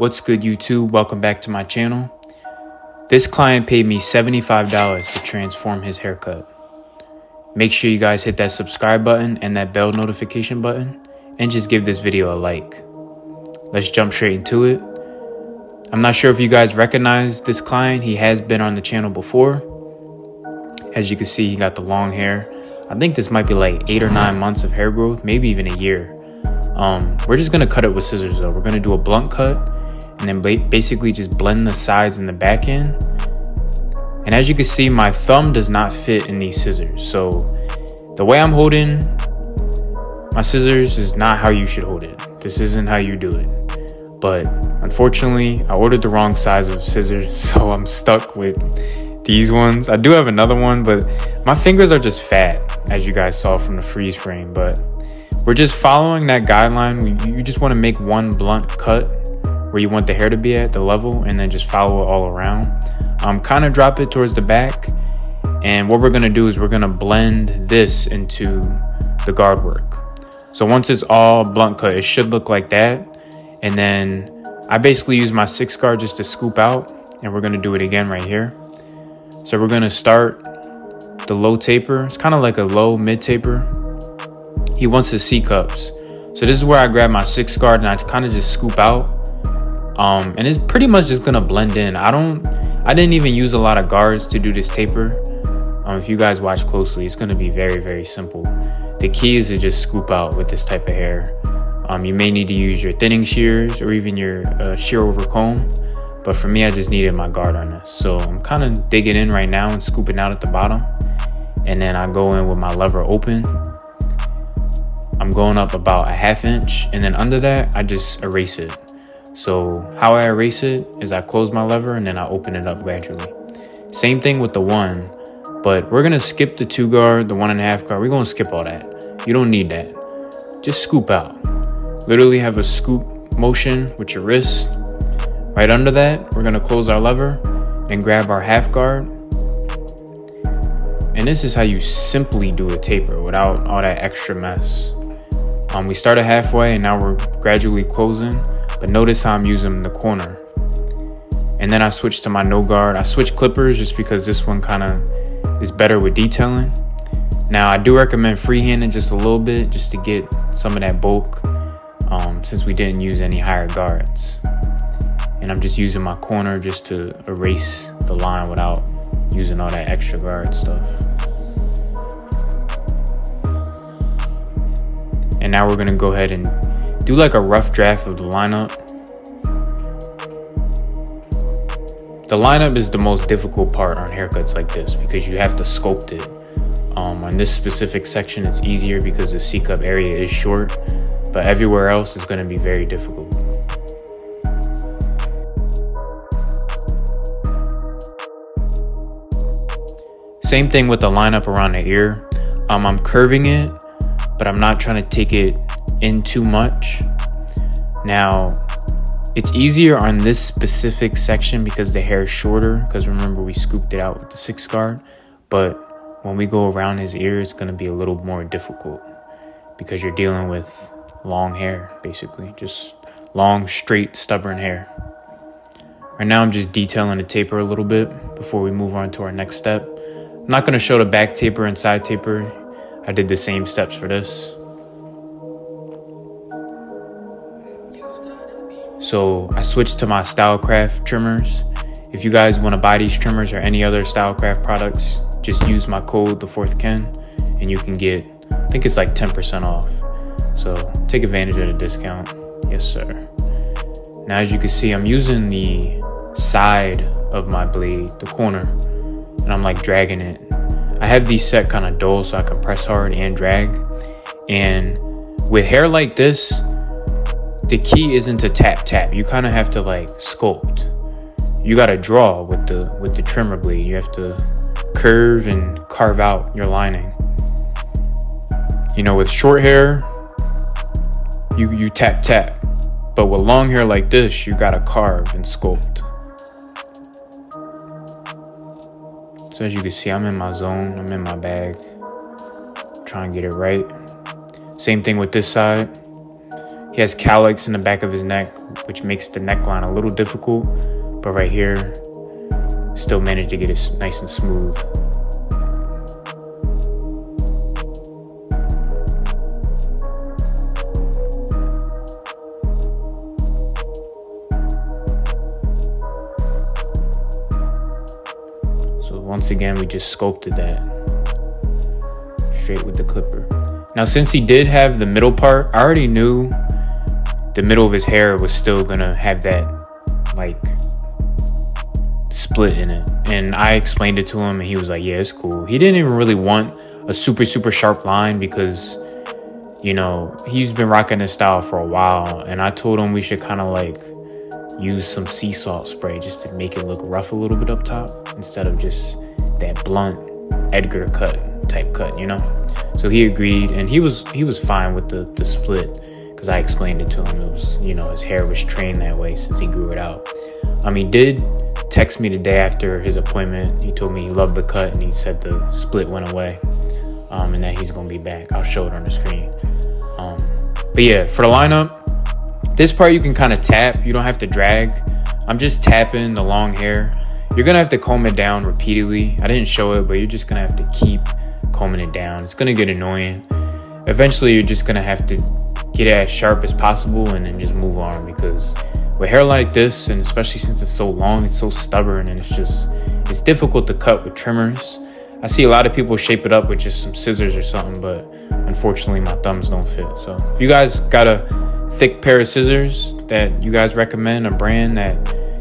What's good YouTube? Welcome back to my channel. This client paid me $75 to transform his haircut. Make sure you guys hit that subscribe button and that bell notification button and just give this video a like. Let's jump straight into it. I'm not sure if you guys recognize this client. He has been on the channel before. As you can see, he got the long hair. I think this might be like eight or nine months of hair growth, maybe even a year. Um, we're just gonna cut it with scissors though. We're gonna do a blunt cut and then basically just blend the sides and the back end. And as you can see, my thumb does not fit in these scissors. So the way I'm holding my scissors is not how you should hold it. This isn't how you do it. But unfortunately, I ordered the wrong size of scissors, so I'm stuck with these ones. I do have another one, but my fingers are just fat, as you guys saw from the freeze frame. But we're just following that guideline. You just want to make one blunt cut where you want the hair to be at, the level, and then just follow it all around. Um, kind of drop it towards the back. And what we're gonna do is we're gonna blend this into the guard work. So once it's all blunt cut, it should look like that. And then I basically use my six guard just to scoop out and we're gonna do it again right here. So we're gonna start the low taper. It's kind of like a low mid taper. He wants his C cups. So this is where I grab my six guard and I kind of just scoop out um, and it's pretty much just gonna blend in. I don't, I didn't even use a lot of guards to do this taper. Um, if you guys watch closely, it's gonna be very, very simple. The key is to just scoop out with this type of hair. Um, you may need to use your thinning shears or even your uh, shear over comb. But for me, I just needed my guard on this. So I'm kind of digging in right now and scooping out at the bottom. And then I go in with my lever open. I'm going up about a half inch. And then under that, I just erase it. So how I erase it is I close my lever and then I open it up gradually. Same thing with the one, but we're gonna skip the two guard, the one and a half guard. We're gonna skip all that. You don't need that. Just scoop out. Literally have a scoop motion with your wrist. Right under that, we're gonna close our lever and grab our half guard. And this is how you simply do a taper without all that extra mess. Um, we started halfway and now we're gradually closing. But notice how I'm using the corner. And then I switch to my no guard. I switch clippers just because this one kind of is better with detailing. Now I do recommend freehanding just a little bit just to get some of that bulk um, since we didn't use any higher guards. And I'm just using my corner just to erase the line without using all that extra guard stuff. And now we're gonna go ahead and do like a rough draft of the lineup. The lineup is the most difficult part on haircuts like this because you have to sculpt it. Um, on this specific section, it's easier because the C-cup area is short, but everywhere else is going to be very difficult. Same thing with the lineup around the ear. Um, I'm curving it, but I'm not trying to take it in too much. Now, it's easier on this specific section because the hair is shorter, because remember we scooped it out with the six guard, but when we go around his ear, it's gonna be a little more difficult because you're dealing with long hair, basically, just long, straight, stubborn hair. Right now, I'm just detailing the taper a little bit before we move on to our next step. I'm not gonna show the back taper and side taper. I did the same steps for this. So I switched to my Stylecraft trimmers. If you guys want to buy these trimmers or any other Stylecraft products, just use my code, the fourth Ken, and you can get, I think it's like 10% off. So take advantage of the discount. Yes, sir. Now, as you can see, I'm using the side of my blade, the corner, and I'm like dragging it. I have these set kind of dull so I can press hard and drag. And with hair like this, the key isn't to tap tap. You kind of have to like sculpt. You got to draw with the with the trimmer blade. You have to curve and carve out your lining. You know, with short hair, you you tap tap. But with long hair like this, you got to carve and sculpt. So as you can see, I'm in my zone. I'm in my bag. Trying to get it right. Same thing with this side He has cowlicks in the back of his neck, which makes the neckline a little difficult, but right here, still managed to get it nice and smooth. So once again, we just sculpted that straight with the clipper. Now, since he did have the middle part, I already knew the middle of his hair was still gonna have that like split in it. And I explained it to him and he was like, yeah, it's cool. He didn't even really want a super, super sharp line because, you know, he's been rocking this style for a while. And I told him we should kind of like use some sea salt spray just to make it look rough a little bit up top instead of just that blunt Edgar cut type cut, you know? So he agreed and he was he was fine with the, the split because I explained it to him. It was, you know, his hair was trained that way since he grew it out. Um, he did text me the day after his appointment. He told me he loved the cut and he said the split went away um, and that he's going to be back. I'll show it on the screen. Um, but yeah, for the lineup, this part you can kind of tap. You don't have to drag. I'm just tapping the long hair. You're going to have to comb it down repeatedly. I didn't show it, but you're just going to have to keep combing it down. It's going to get annoying. Eventually, you're just going to have to get it as sharp as possible and then just move on because with hair like this and especially since it's so long it's so stubborn and it's just it's difficult to cut with trimmers. I see a lot of people shape it up with just some scissors or something but unfortunately my thumbs don't fit. So if you guys got a thick pair of scissors that you guys recommend a brand that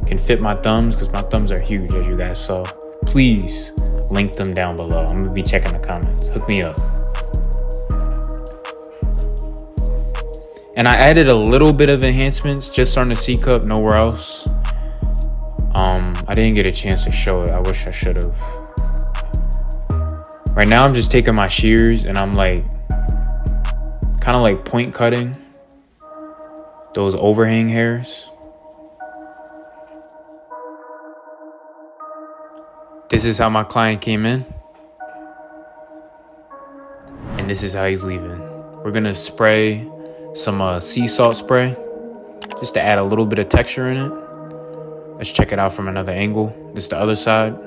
can fit my thumbs because my thumbs are huge as you guys saw please link them down below. I'm gonna be checking the comments. Hook me up And I added a little bit of enhancements just on the C cup, nowhere else. Um, I didn't get a chance to show it. I wish I should have. Right now, I'm just taking my shears and I'm like, kind of like point cutting those overhang hairs. This is how my client came in. And this is how he's leaving. We're gonna spray some uh, sea salt spray just to add a little bit of texture in it. Let's check it out from another angle. This the other side.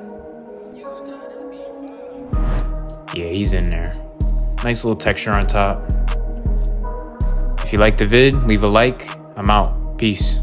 Yeah, he's in there. Nice little texture on top. If you like the vid, leave a like. I'm out. Peace.